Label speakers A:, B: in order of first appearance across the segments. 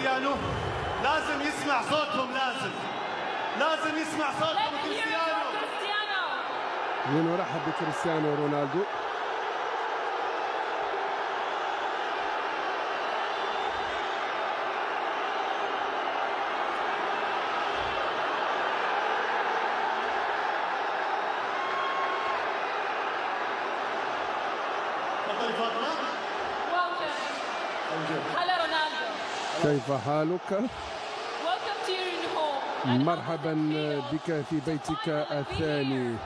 A: كريستيانو لازم يسمع صوتهم لازم لازم يسمع صوتهم كريستيانو
B: Cristiano.
C: لنرحب بكريستيانو رونالدو
A: تفضلي فاطمه.
B: هلا رونالدو.
C: كيف حالك؟ مرحبا بك في بيتك الثاني?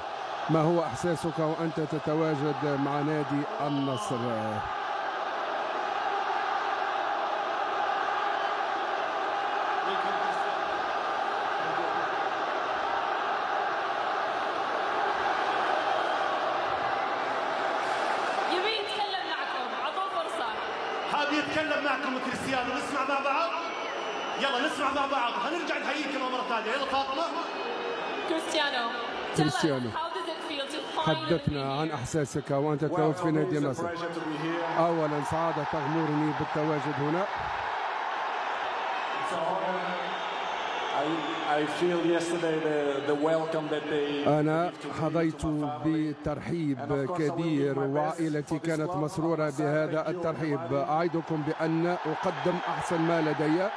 C: ما هو إحساسك وأنت تتواجد مع نادي النصر
B: يبي يتكلم معكم عطوه فرصة.
A: حاب يتكلم معكم كريستيانو. نسمع مع بعض. يلا نسمع مع بعض. هنرجع نحييكم مرة ثانية. يلا فاطمة.
B: كريستيانو. Be
C: حدثنا عن? إحساسك وأنت تتواجد في نادي النصر اولا سعادة تغمرني بالتواجد هنا.
D: Me,
C: حظيت. بترحيب كبير وعائلتي كانت مسرورة بهذا الترحيب. أعدكم بأن أقدم أحسن ما لدي.